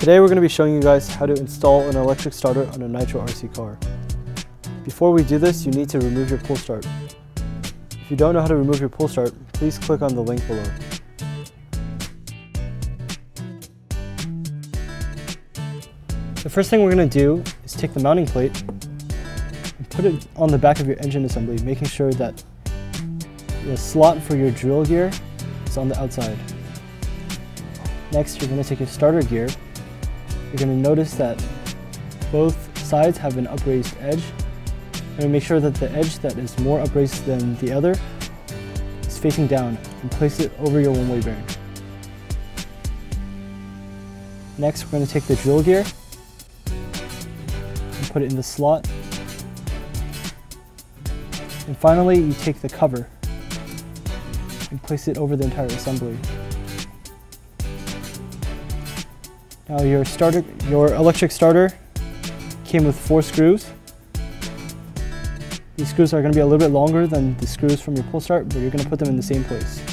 Today we're going to be showing you guys how to install an electric starter on a Nitro RC car. Before we do this, you need to remove your pull start. If you don't know how to remove your pull start, please click on the link below. The first thing we're going to do is take the mounting plate and put it on the back of your engine assembly, making sure that the slot for your drill gear is on the outside. Next, you're going to take your starter gear. You're going to notice that both sides have an upraised edge. And make sure that the edge that is more upraised than the other is facing down and place it over your one-way bearing. Next, we're going to take the drill gear and put it in the slot. And finally, you take the cover and place it over the entire assembly. Now your starter, your electric starter came with four screws. These screws are going to be a little bit longer than the screws from your pull start, but you're going to put them in the same place.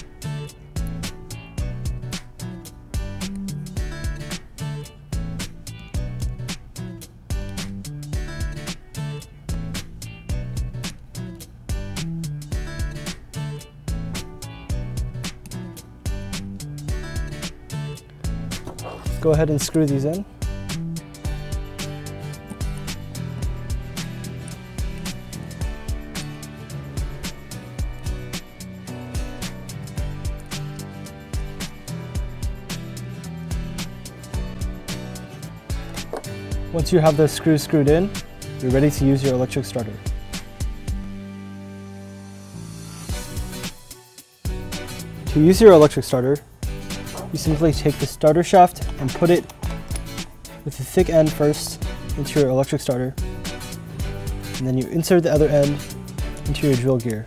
Go ahead and screw these in. Once you have the screws screwed in, you're ready to use your electric starter. To use your electric starter, you simply take the starter shaft and put it with the thick end first into your electric starter. And then you insert the other end into your drill gear.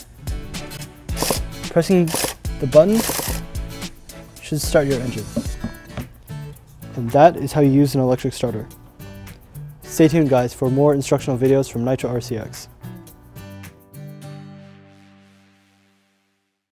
Pressing the button should start your engine. And that is how you use an electric starter. Stay tuned guys for more instructional videos from Nitro RCX.